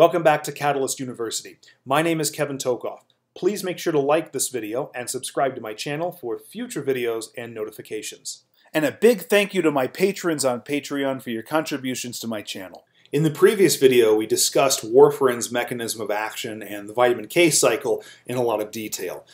Welcome back to Catalyst University. My name is Kevin Tokoph. Please make sure to like this video and subscribe to my channel for future videos and notifications. And a big thank you to my patrons on Patreon for your contributions to my channel. In the previous video, we discussed warfarin's mechanism of action and the vitamin K cycle in a lot of detail.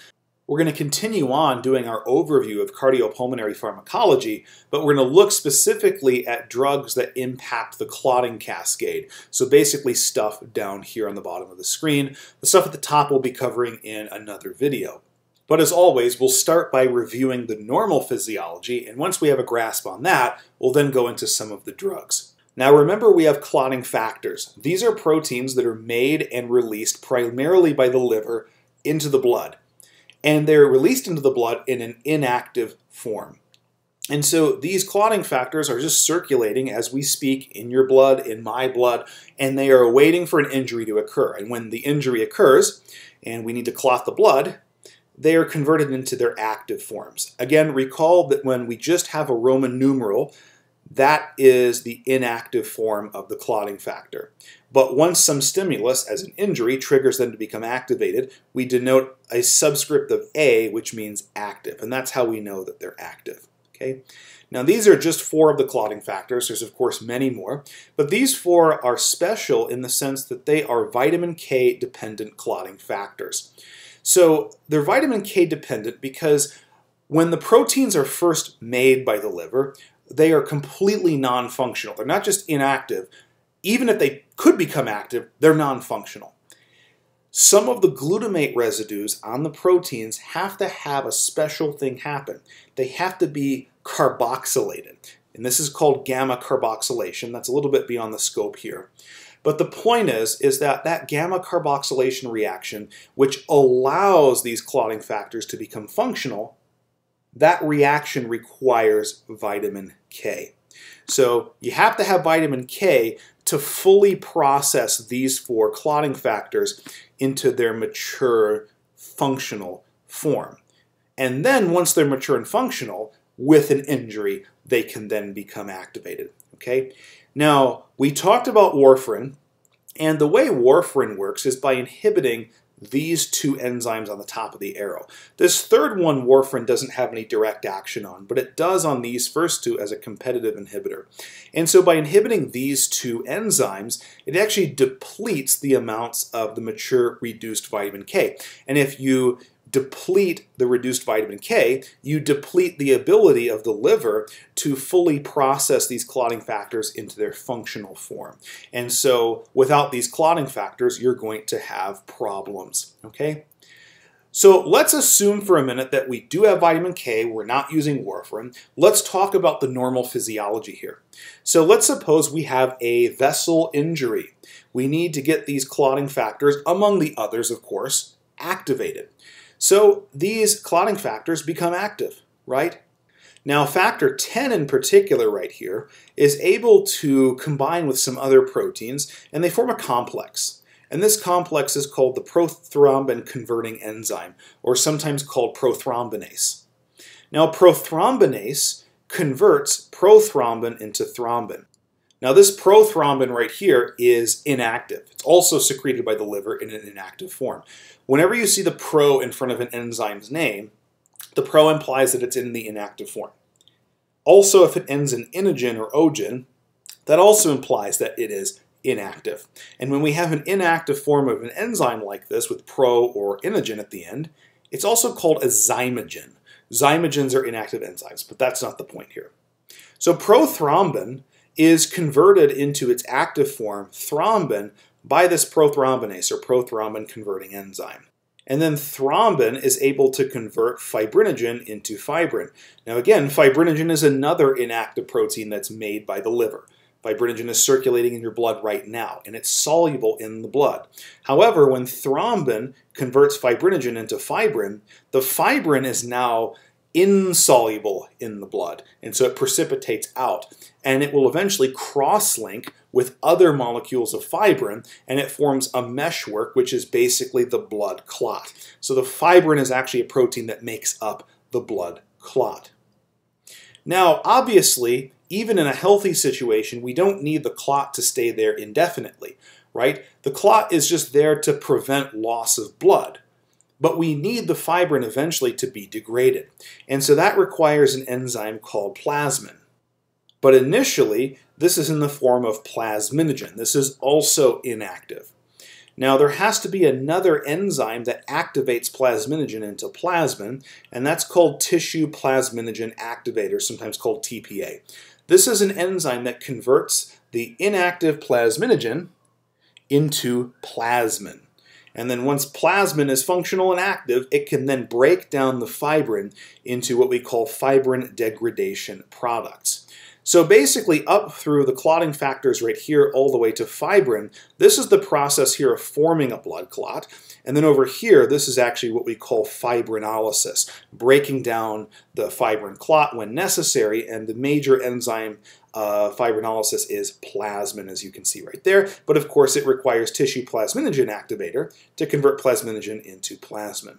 We're going to continue on doing our overview of cardiopulmonary pharmacology, but we're going to look specifically at drugs that impact the clotting cascade. So basically stuff down here on the bottom of the screen. The stuff at the top we'll be covering in another video. But as always, we'll start by reviewing the normal physiology, and once we have a grasp on that, we'll then go into some of the drugs. Now remember we have clotting factors. These are proteins that are made and released primarily by the liver into the blood and they're released into the blood in an inactive form. And so these clotting factors are just circulating as we speak in your blood, in my blood, and they are waiting for an injury to occur. And when the injury occurs and we need to clot the blood, they are converted into their active forms. Again, recall that when we just have a Roman numeral, that is the inactive form of the clotting factor. But once some stimulus, as an injury, triggers them to become activated, we denote a subscript of A, which means active. And that's how we know that they're active. Okay. Now these are just four of the clotting factors. There's of course many more, but these four are special in the sense that they are vitamin K dependent clotting factors. So they're vitamin K dependent because when the proteins are first made by the liver, they are completely non-functional. They're not just inactive. Even if they could become active, they're non-functional. Some of the glutamate residues on the proteins have to have a special thing happen. They have to be carboxylated. And this is called gamma carboxylation. That's a little bit beyond the scope here. But the point is, is that that gamma carboxylation reaction, which allows these clotting factors to become functional, that reaction requires vitamin K. So you have to have vitamin K to fully process these four clotting factors into their mature functional form. And then once they're mature and functional, with an injury, they can then become activated. Okay? Now, we talked about warfarin, and the way warfarin works is by inhibiting these two enzymes on the top of the arrow. This third one, warfarin, doesn't have any direct action on, but it does on these first two as a competitive inhibitor. And so by inhibiting these two enzymes, it actually depletes the amounts of the mature reduced vitamin K. And if you deplete the reduced vitamin K, you deplete the ability of the liver to fully process these clotting factors into their functional form. And so without these clotting factors, you're going to have problems, okay? So let's assume for a minute that we do have vitamin K, we're not using warfarin. Let's talk about the normal physiology here. So let's suppose we have a vessel injury. We need to get these clotting factors, among the others of course, activated. So these clotting factors become active, right? Now factor 10 in particular right here is able to combine with some other proteins and they form a complex. And this complex is called the prothrombin converting enzyme, or sometimes called prothrombinase. Now prothrombinase converts prothrombin into thrombin. Now this prothrombin right here is inactive. It's also secreted by the liver in an inactive form. Whenever you see the pro in front of an enzyme's name, the pro implies that it's in the inactive form. Also, if it ends in inogen or ogen, that also implies that it is inactive. And when we have an inactive form of an enzyme like this with pro or inogen at the end, it's also called a zymogen. Zymogens are inactive enzymes, but that's not the point here. So prothrombin is converted into its active form, thrombin, by this prothrombinase or prothrombin converting enzyme. And then thrombin is able to convert fibrinogen into fibrin. Now again, fibrinogen is another inactive protein that's made by the liver. Fibrinogen is circulating in your blood right now, and it's soluble in the blood. However, when thrombin converts fibrinogen into fibrin, the fibrin is now insoluble in the blood, and so it precipitates out. And it will eventually cross-link with other molecules of fibrin, and it forms a meshwork, which is basically the blood clot. So the fibrin is actually a protein that makes up the blood clot. Now, obviously, even in a healthy situation, we don't need the clot to stay there indefinitely. right? The clot is just there to prevent loss of blood. But we need the fibrin eventually to be degraded. And so that requires an enzyme called plasmin. But initially, this is in the form of plasminogen. This is also inactive. Now, there has to be another enzyme that activates plasminogen into plasmin, and that's called tissue plasminogen activator, sometimes called TPA. This is an enzyme that converts the inactive plasminogen into plasmin. And then once plasmin is functional and active, it can then break down the fibrin into what we call fibrin degradation products. So basically up through the clotting factors right here all the way to fibrin, this is the process here of forming a blood clot. And then over here, this is actually what we call fibrinolysis, breaking down the fibrin clot when necessary. And the major enzyme uh, fibrinolysis is plasmin, as you can see right there. But of course, it requires tissue plasminogen activator to convert plasminogen into plasmin.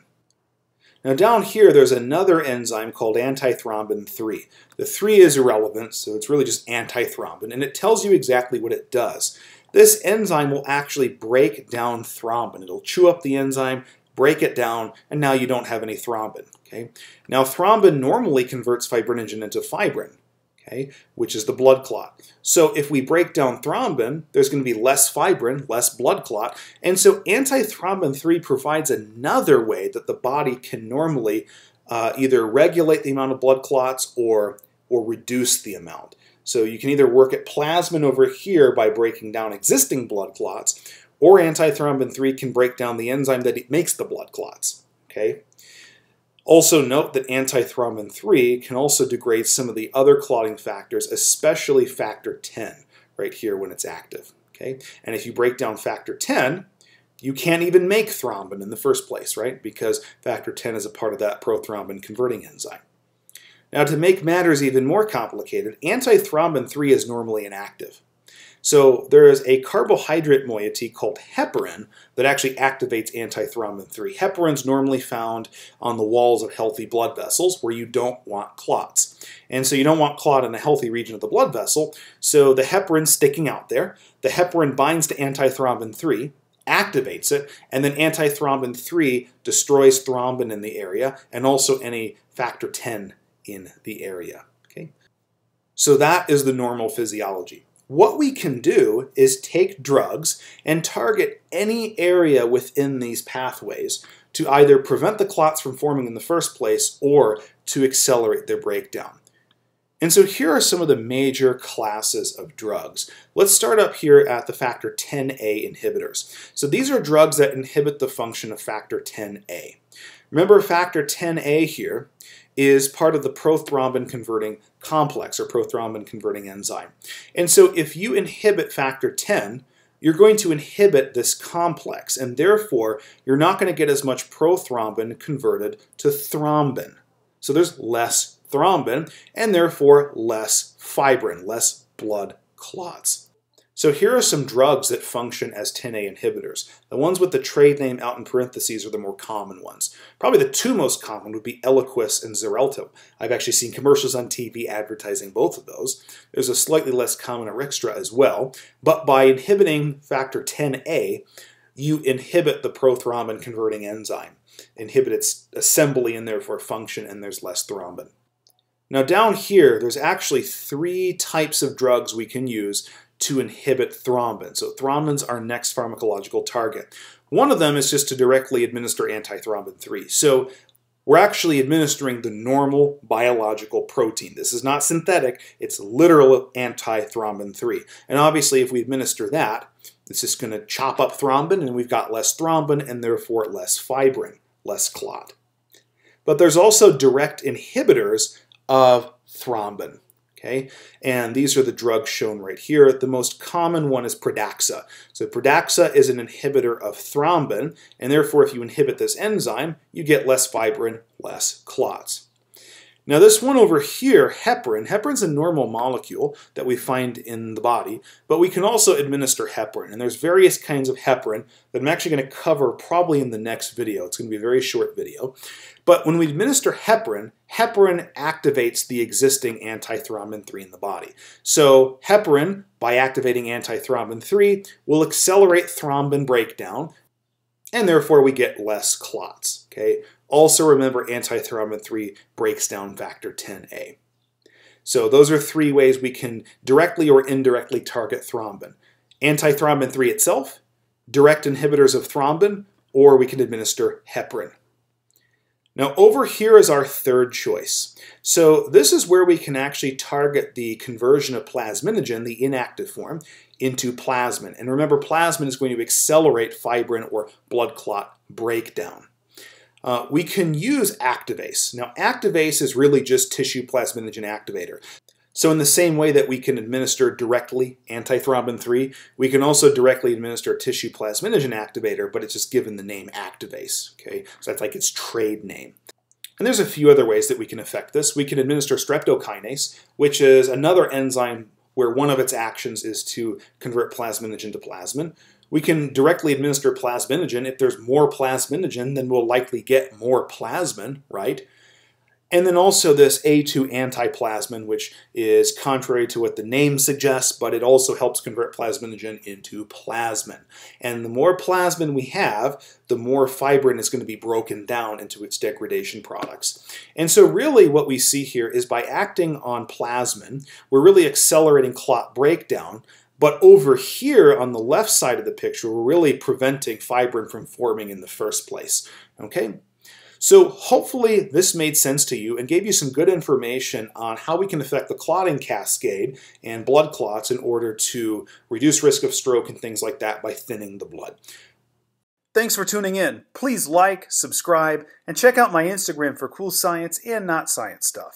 Now down here, there's another enzyme called antithrombin 3. The 3 is irrelevant, so it's really just antithrombin, and it tells you exactly what it does. This enzyme will actually break down thrombin. It'll chew up the enzyme, break it down, and now you don't have any thrombin. Okay? Now thrombin normally converts fibrinogen into fibrin okay, which is the blood clot. So if we break down thrombin, there's going to be less fibrin, less blood clot, and so antithrombin 3 provides another way that the body can normally uh, either regulate the amount of blood clots or, or reduce the amount. So you can either work at plasmin over here by breaking down existing blood clots, or antithrombin 3 can break down the enzyme that makes the blood clots. Okay, also note that antithrombin 3 can also degrade some of the other clotting factors, especially factor 10, right here when it's active. Okay? And if you break down factor 10, you can't even make thrombin in the first place, right? Because factor 10 is a part of that prothrombin converting enzyme. Now to make matters even more complicated, antithrombin 3 is normally inactive. So there is a carbohydrate moiety called heparin that actually activates antithrombin 3. Heparin is normally found on the walls of healthy blood vessels where you don't want clots. And so you don't want clot in a healthy region of the blood vessel, so the heparin sticking out there. The heparin binds to antithrombin 3, activates it, and then antithrombin 3 destroys thrombin in the area and also any factor 10 in the area. Okay? So that is the normal physiology. What we can do is take drugs and target any area within these pathways to either prevent the clots from forming in the first place or to accelerate their breakdown. And so here are some of the major classes of drugs. Let's start up here at the factor 10A inhibitors. So these are drugs that inhibit the function of factor 10A. Remember factor 10A here is part of the prothrombin converting complex or prothrombin converting enzyme. And so if you inhibit factor 10, you're going to inhibit this complex, and therefore you're not going to get as much prothrombin converted to thrombin. So there's less thrombin, and therefore less fibrin, less blood clots. So here are some drugs that function as 10A inhibitors. The ones with the trade name out in parentheses are the more common ones. Probably the two most common would be Eliquis and Xarelto. I've actually seen commercials on TV advertising both of those. There's a slightly less common Arixtra as well, but by inhibiting factor 10A, you inhibit the prothrombin converting enzyme, inhibit its assembly and therefore function, and there's less thrombin. Now down here, there's actually three types of drugs we can use to inhibit thrombin. So thrombin's our next pharmacological target. One of them is just to directly administer antithrombin 3. So we're actually administering the normal biological protein. This is not synthetic, it's literal antithrombin 3. And obviously if we administer that, it's just going to chop up thrombin and we've got less thrombin and therefore less fibrin, less clot. But there's also direct inhibitors of thrombin. Okay, and these are the drugs shown right here. The most common one is Pradaxa. So Pradaxa is an inhibitor of thrombin, and therefore if you inhibit this enzyme, you get less fibrin, less clots. Now this one over here, heparin, heparin's a normal molecule that we find in the body, but we can also administer heparin. And there's various kinds of heparin that I'm actually going to cover probably in the next video. It's going to be a very short video. But when we administer heparin, heparin activates the existing antithrombin 3 in the body. So heparin, by activating antithrombin 3, will accelerate thrombin breakdown, and therefore we get less clots. Okay. Also remember antithrombin 3 breaks down factor 10A. So those are three ways we can directly or indirectly target thrombin. Antithrombin 3 itself, direct inhibitors of thrombin, or we can administer heparin. Now over here is our third choice. So this is where we can actually target the conversion of plasminogen, the inactive form, into plasmin. And remember, plasmin is going to accelerate fibrin or blood clot breakdown. Uh, we can use Activase. Now, Activase is really just tissue plasminogen activator. So in the same way that we can administer directly antithrombin 3, we can also directly administer tissue plasminogen activator, but it's just given the name Activase. Okay, So that's like its trade name. And there's a few other ways that we can affect this. We can administer streptokinase, which is another enzyme where one of its actions is to convert plasminogen to plasmin. We can directly administer plasminogen. If there's more plasminogen, then we'll likely get more plasmin, right? And then also this A2 antiplasmin, which is contrary to what the name suggests, but it also helps convert plasminogen into plasmin. And the more plasmin we have, the more fibrin is going to be broken down into its degradation products. And so really what we see here is by acting on plasmin, we're really accelerating clot breakdown, but over here on the left side of the picture, we're really preventing fibrin from forming in the first place. Okay, so hopefully this made sense to you and gave you some good information on how we can affect the clotting cascade and blood clots in order to reduce risk of stroke and things like that by thinning the blood. Thanks for tuning in. Please like, subscribe, and check out my Instagram for cool science and not science stuff.